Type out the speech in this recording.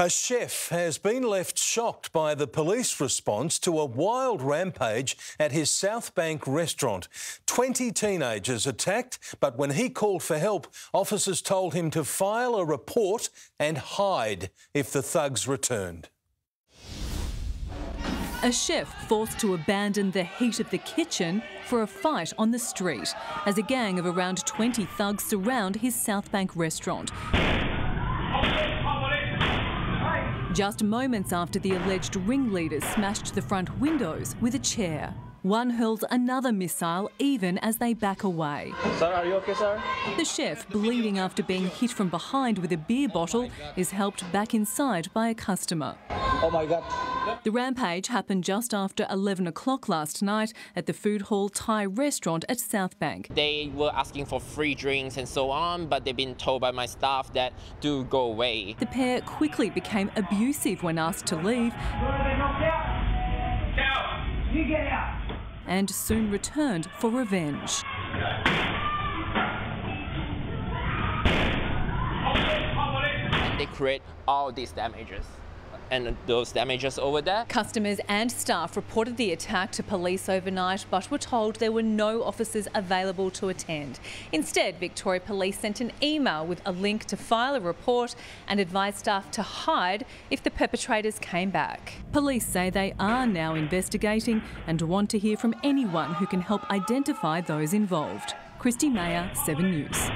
A chef has been left shocked by the police response to a wild rampage at his Southbank restaurant. 20 teenagers attacked, but when he called for help, officers told him to file a report and hide if the thugs returned. A chef forced to abandon the heat of the kitchen for a fight on the street as a gang of around 20 thugs surround his Southbank restaurant. Just moments after the alleged ringleaders smashed the front windows with a chair. One hurls another missile even as they back away. Sir, are you okay, sir? The chef, bleeding after being hit from behind with a beer bottle, is helped back inside by a customer. Oh my god. The rampage happened just after 11 o'clock last night at the Food Hall Thai restaurant at Southbank. They were asking for free drinks and so on, but they've been told by my staff that do go away. The pair quickly became abusive when asked to leave and soon returned for revenge. And they create all these damages and those damages over there. Customers and staff reported the attack to police overnight but were told there were no officers available to attend. Instead, Victoria Police sent an email with a link to file a report and advised staff to hide if the perpetrators came back. Police say they are now investigating and want to hear from anyone who can help identify those involved. Christy Mayer, 7 News.